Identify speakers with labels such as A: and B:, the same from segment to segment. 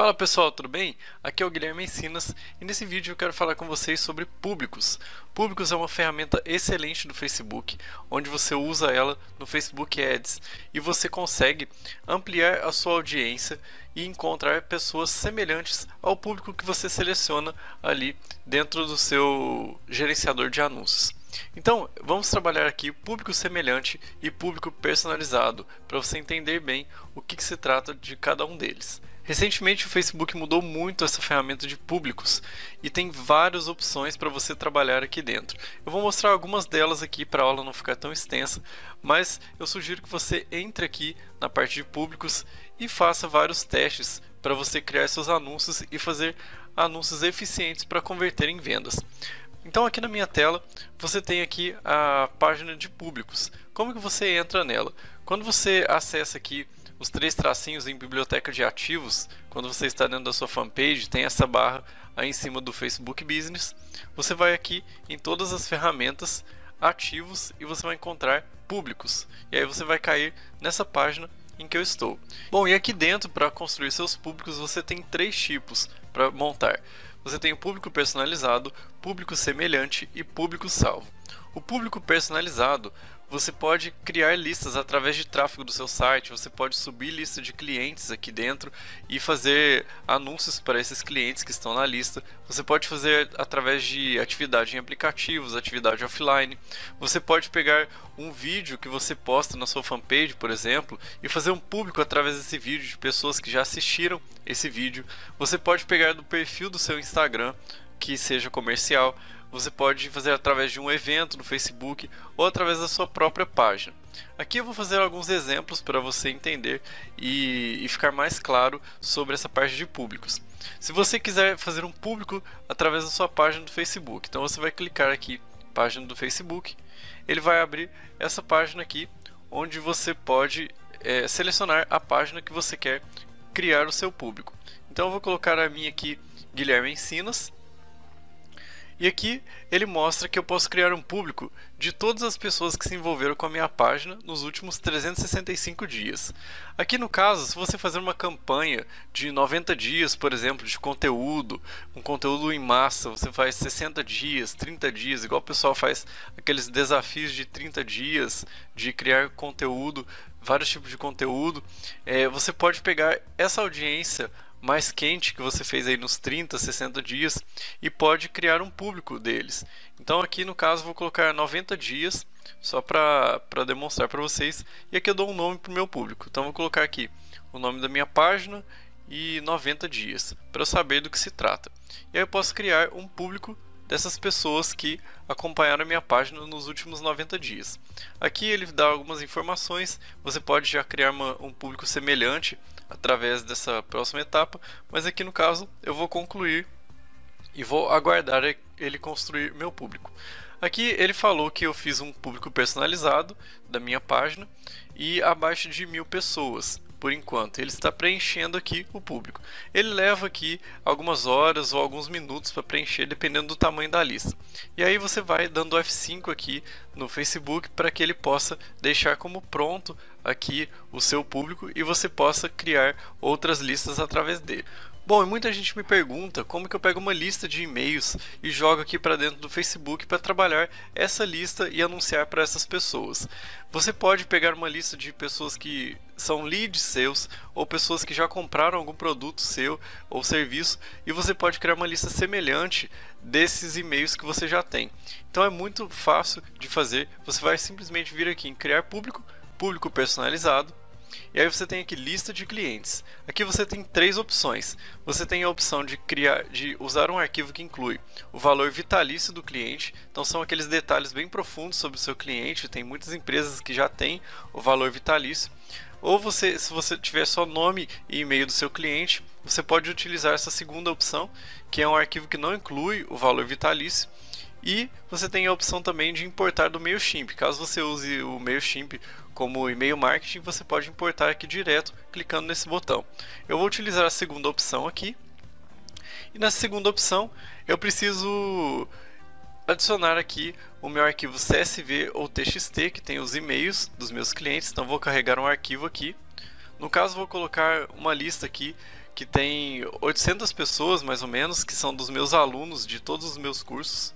A: Fala pessoal, tudo bem? Aqui é o Guilherme Ensinas e nesse vídeo eu quero falar com vocês sobre Públicos. Públicos é uma ferramenta excelente do Facebook, onde você usa ela no Facebook Ads e você consegue ampliar a sua audiência e encontrar pessoas semelhantes ao público que você seleciona ali dentro do seu gerenciador de anúncios. Então, vamos trabalhar aqui público semelhante e público personalizado para você entender bem o que, que se trata de cada um deles. Recentemente o Facebook mudou muito essa ferramenta de públicos e tem várias opções para você trabalhar aqui dentro. Eu vou mostrar algumas delas aqui para a aula não ficar tão extensa, mas eu sugiro que você entre aqui na parte de públicos e faça vários testes para você criar seus anúncios e fazer anúncios eficientes para converter em vendas. Então aqui na minha tela você tem aqui a página de públicos. Como que você entra nela? Quando você acessa aqui os três tracinhos em biblioteca de ativos, quando você está dentro da sua fanpage, tem essa barra aí em cima do Facebook Business. Você vai aqui em todas as ferramentas, ativos e você vai encontrar públicos. E aí você vai cair nessa página em que eu estou. Bom, e aqui dentro para construir seus públicos você tem três tipos para montar. Você tem o público personalizado, público semelhante e público salvo. O público personalizado você pode criar listas através de tráfego do seu site, você pode subir lista de clientes aqui dentro e fazer anúncios para esses clientes que estão na lista. Você pode fazer através de atividade em aplicativos, atividade offline. Você pode pegar um vídeo que você posta na sua fanpage, por exemplo, e fazer um público através desse vídeo de pessoas que já assistiram esse vídeo. Você pode pegar do perfil do seu Instagram que seja comercial você pode fazer através de um evento no Facebook ou através da sua própria página. Aqui eu vou fazer alguns exemplos para você entender e, e, ficar mais claro sobre essa parte de públicos. Se você quiser fazer um público através da sua página do Facebook, então você vai clicar aqui, página do Facebook, ele vai abrir essa página aqui, onde você pode é, selecionar a página que você quer criar o seu público. Então eu vou colocar a minha aqui, Guilherme Ensinas, e aqui ele mostra que eu posso criar um público de todas as pessoas que se envolveram com a minha página nos últimos 365 dias. Aqui no caso, se você fazer uma campanha de 90 dias, por exemplo, de conteúdo, um conteúdo em massa, você faz 60 dias, 30 dias, igual o pessoal faz aqueles desafios de 30 dias de criar conteúdo, vários tipos de conteúdo, é, você pode pegar essa audiência mais quente que você fez aí nos 30, 60 dias e pode criar um público deles. Então aqui no caso vou colocar 90 dias só para demonstrar para vocês e aqui eu dou um nome para o meu público. Então vou colocar aqui o nome da minha página e 90 dias para eu saber do que se trata. E aí eu posso criar um público dessas pessoas que acompanharam a minha página nos últimos 90 dias. Aqui ele dá algumas informações, você pode já criar uma, um público semelhante através dessa próxima etapa, mas aqui no caso eu vou concluir e vou aguardar ele construir meu público. Aqui ele falou que eu fiz um público personalizado da minha página e abaixo de mil pessoas por enquanto. Ele está preenchendo aqui o público. Ele leva aqui algumas horas ou alguns minutos para preencher, dependendo do tamanho da lista. E aí você vai dando F5 aqui no Facebook para que ele possa deixar como pronto aqui o seu público e você possa criar outras listas através dele. Bom, e muita gente me pergunta como que eu pego uma lista de e-mails e jogo aqui para dentro do Facebook para trabalhar essa lista e anunciar para essas pessoas. Você pode pegar uma lista de pessoas que são leads seus ou pessoas que já compraram algum produto seu ou serviço e você pode criar uma lista semelhante desses e-mails que você já tem. Então é muito fácil de fazer. Você vai simplesmente vir aqui em criar público, público personalizado e aí você tem aqui lista de clientes. Aqui você tem três opções. Você tem a opção de criar, de usar um arquivo que inclui o valor vitalício do cliente. Então são aqueles detalhes bem profundos sobre o seu cliente. Tem muitas empresas que já têm o valor vitalício. Ou você, se você tiver só nome e e-mail do seu cliente, você pode utilizar essa segunda opção, que é um arquivo que não inclui o valor vitalício. E você tem a opção também de importar do MailChimp. Caso você use o MailChimp como e-mail marketing, você pode importar aqui direto clicando nesse botão. Eu vou utilizar a segunda opção aqui. E na segunda opção, eu preciso adicionar aqui o meu arquivo CSV ou TXT, que tem os e-mails dos meus clientes. Então vou carregar um arquivo aqui. No caso, vou colocar uma lista aqui que tem 800 pessoas mais ou menos, que são dos meus alunos de todos os meus cursos.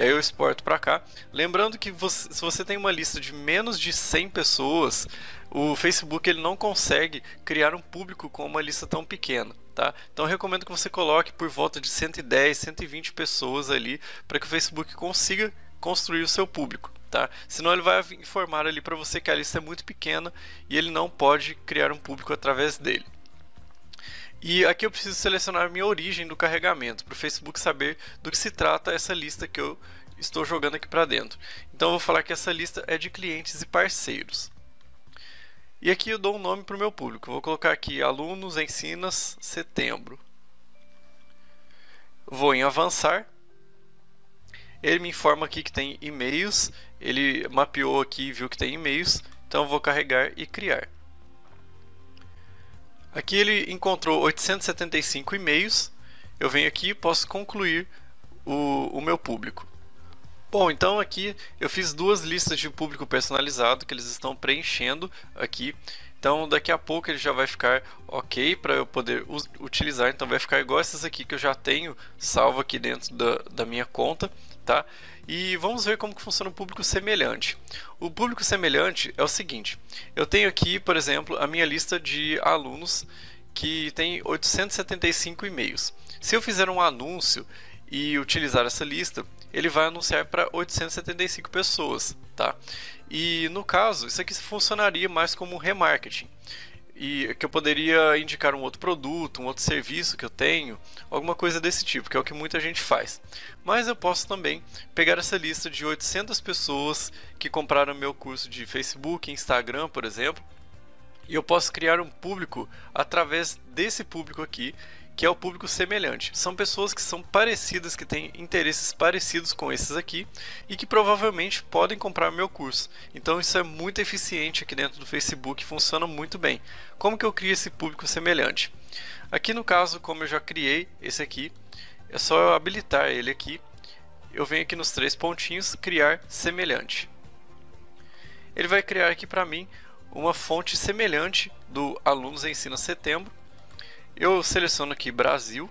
A: E aí eu exporto para cá. Lembrando que você, se você tem uma lista de menos de 100 pessoas, o Facebook ele não consegue criar um público com uma lista tão pequena. Tá? Então recomendo que você coloque por volta de 110, 120 pessoas ali para que o Facebook consiga construir o seu público. Tá? Senão ele vai informar ali para você que a lista é muito pequena e ele não pode criar um público através dele. E aqui eu preciso selecionar minha origem do carregamento para o Facebook saber do que se trata essa lista que eu estou jogando aqui para dentro. Então eu vou falar que essa lista é de clientes e parceiros. E aqui eu dou um nome para o meu público. vou colocar aqui alunos ensinas setembro. Vou em avançar. Ele me informa aqui que tem e-mails. Ele mapeou aqui e viu que tem e-mails. Então eu vou carregar e criar. Aqui ele encontrou 875 e-mails. Eu venho aqui e posso concluir o, o meu público. Bom, então aqui eu fiz duas listas de público personalizado que eles estão preenchendo aqui. Então daqui a pouco ele já vai ficar ok para eu poder utilizar. Então vai ficar igual essas aqui que eu já tenho salvo aqui dentro da, da minha conta, tá? E vamos ver como que funciona o público semelhante. O público semelhante é o seguinte: eu tenho aqui, por exemplo, a minha lista de alunos que tem 875 e-mails. Se eu fizer um anúncio e utilizar essa lista, ele vai anunciar para 875 pessoas, tá? E no caso, isso aqui funcionaria mais como remarketing. E que eu poderia indicar um outro produto, um outro serviço que eu tenho, alguma coisa desse tipo, que é o que muita gente faz. Mas eu posso também pegar essa lista de 800 pessoas que compraram meu curso de Facebook, Instagram, por exemplo, e eu posso criar um público através desse público aqui que é o público semelhante. São pessoas que são parecidas, que têm interesses parecidos com esses aqui e que provavelmente podem comprar meu curso. Então isso é muito eficiente aqui dentro do Facebook, funciona muito bem. Como que eu crio esse público semelhante? Aqui no caso, como eu já criei esse aqui, é só eu habilitar ele aqui. Eu venho aqui nos três pontinhos, criar semelhante. Ele vai criar aqui para mim uma fonte semelhante do Alunos Ensina Setembro eu seleciono aqui Brasil.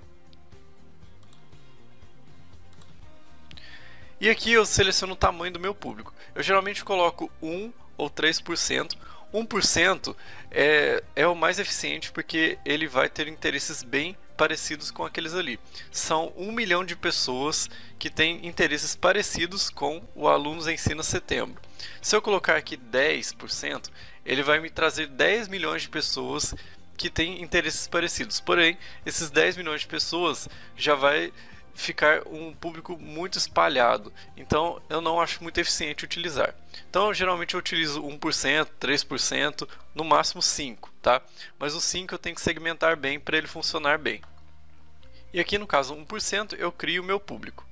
A: E aqui eu seleciono o tamanho do meu público. Eu geralmente coloco 1 ou 3%. 1% é, é o mais eficiente porque ele vai ter interesses bem parecidos com aqueles ali. São 1 milhão de pessoas que têm interesses parecidos com o Alunos Ensina Setembro. Se eu colocar aqui 10%, ele vai me trazer 10 milhões de pessoas que têm interesses parecidos. Porém, esses 10 milhões de pessoas já vai ficar um público muito espalhado. Então, eu não acho muito eficiente utilizar. Então, geralmente eu utilizo 1%, 3%, no máximo 5, tá? Mas o 5 eu tenho que segmentar bem para ele funcionar bem. E aqui no caso 1% eu crio o meu público.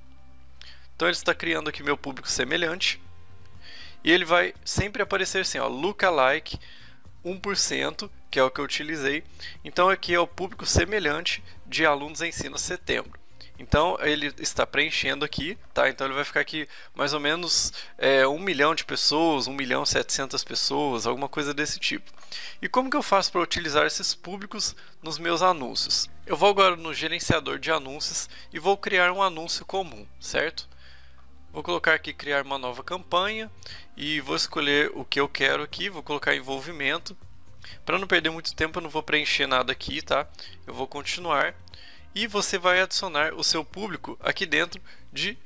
A: Então ele está criando aqui meu público semelhante. E ele vai sempre aparecer assim, ó, lookalike 1%, que é o que eu utilizei. Então aqui é o público semelhante de alunos ensino setembro. Então ele está preenchendo aqui, tá? Então ele vai ficar aqui mais ou menos é, 1 milhão de pessoas, 1 milhão 700 pessoas, alguma coisa desse tipo. E como que eu faço para utilizar esses públicos nos meus anúncios? Eu vou agora no gerenciador de anúncios e vou criar um anúncio comum, certo? Vou colocar aqui criar uma nova campanha e vou escolher o que eu quero aqui, vou colocar envolvimento. Para não perder muito tempo eu não vou preencher nada aqui, tá? Eu vou continuar e você vai adicionar o seu público aqui dentro de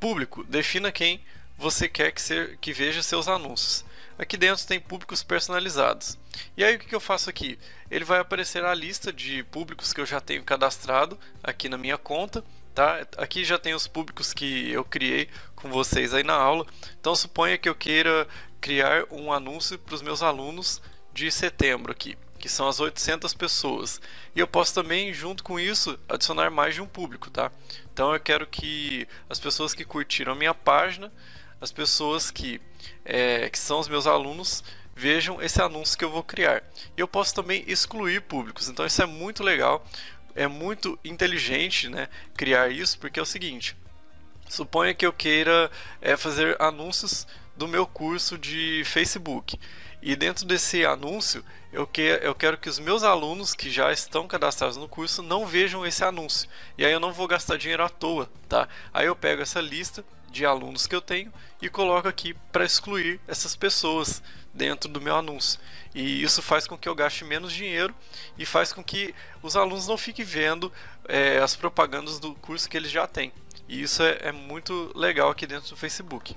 A: público. Defina quem você quer que, ser, que veja seus anúncios. Aqui dentro tem públicos personalizados. E aí o que eu faço aqui? Ele vai aparecer a lista de públicos que eu já tenho cadastrado aqui na minha conta tá? Aqui já tem os públicos que eu criei com vocês aí na aula. Então suponha que eu queira criar um anúncio para os meus alunos de setembro aqui, que são as 800 pessoas. E eu posso também, junto com isso, adicionar mais de um público, tá? Então eu quero que as pessoas que curtiram a minha página, as pessoas que, é, que são os meus alunos, vejam esse anúncio que eu vou criar. E eu posso também excluir públicos, então isso é muito legal é muito inteligente né, criar isso, porque é o seguinte: suponha que eu queira é, fazer anúncios do meu curso de Facebook. E dentro desse anúncio, eu, que, eu quero que os meus alunos que já estão cadastrados no curso não vejam esse anúncio. E aí eu não vou gastar dinheiro à toa, tá? Aí eu pego essa lista de alunos que eu tenho e coloco aqui para excluir essas pessoas dentro do meu anúncio. E isso faz com que eu gaste menos dinheiro e faz com que os alunos não fiquem vendo é, as propagandas do curso que eles já têm. E isso é, é muito legal aqui dentro do Facebook.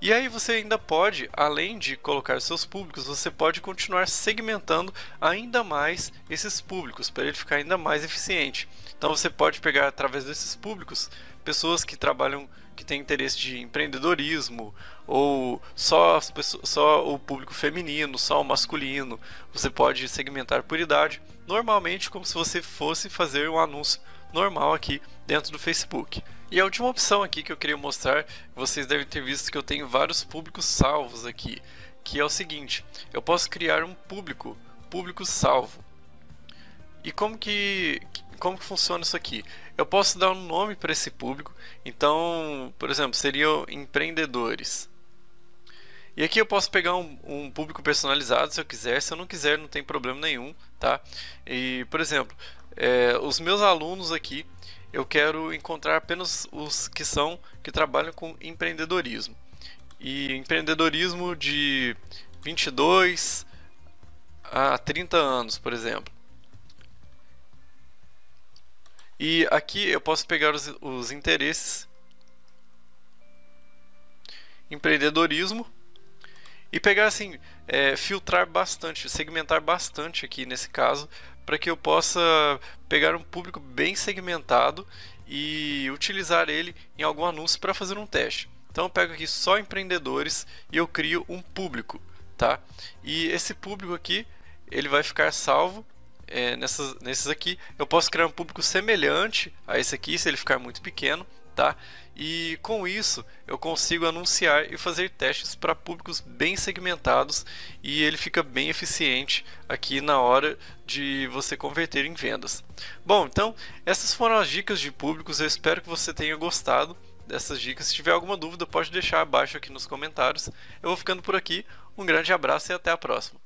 A: E aí você ainda pode, além de colocar seus públicos, você pode continuar segmentando ainda mais esses públicos para ele ficar ainda mais eficiente. Então você pode pegar através desses públicos pessoas que trabalham que têm interesse de empreendedorismo ou só as pessoas, só o público feminino, só o masculino. Você pode segmentar por idade, normalmente como se você fosse fazer um anúncio normal aqui dentro do Facebook. E a última opção aqui que eu queria mostrar, vocês devem ter visto que eu tenho vários públicos salvos aqui, que é o seguinte, eu posso criar um público, público salvo. E como que como que funciona isso aqui? Eu posso dar um nome para esse público, então, por exemplo, seriam empreendedores. E aqui eu posso pegar um, um, público personalizado se eu quiser, se eu não quiser não tem problema nenhum, tá? E, por exemplo, é, os meus alunos aqui, eu quero encontrar apenas os que são que trabalham com empreendedorismo. E empreendedorismo de 22 a 30 anos, por exemplo. E aqui eu posso pegar os, os interesses empreendedorismo e pegar assim, é, filtrar bastante, segmentar bastante aqui nesse caso, para que eu possa pegar um público bem segmentado e utilizar ele em algum anúncio para fazer um teste. Então eu pego aqui só empreendedores e eu crio um público, tá? E esse público aqui ele vai ficar salvo é, nessas, nesses aqui. Eu posso criar um público semelhante a esse aqui se ele ficar muito pequeno tá? E com isso eu consigo anunciar e fazer testes para públicos bem segmentados e ele fica bem eficiente aqui na hora de você converter em vendas. Bom, então essas foram as dicas de públicos. Eu espero que você tenha gostado dessas dicas. Se tiver alguma dúvida, pode deixar abaixo aqui nos comentários. Eu vou ficando por aqui. Um grande abraço e até a próxima.